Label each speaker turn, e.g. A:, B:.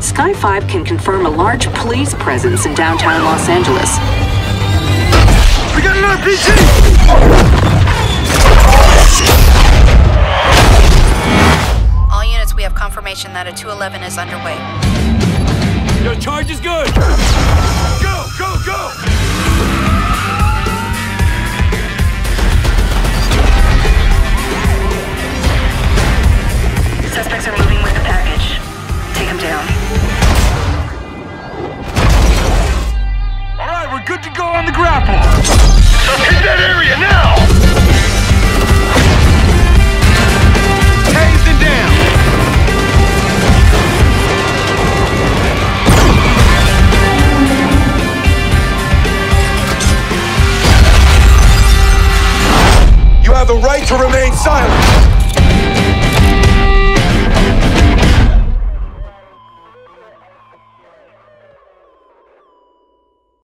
A: Sky 5 can confirm a large police presence in downtown Los Angeles.
B: We got an RPG!
C: All units, we have confirmation that a 211 is underway.
B: Your charge is good!
D: have a right to remain silent.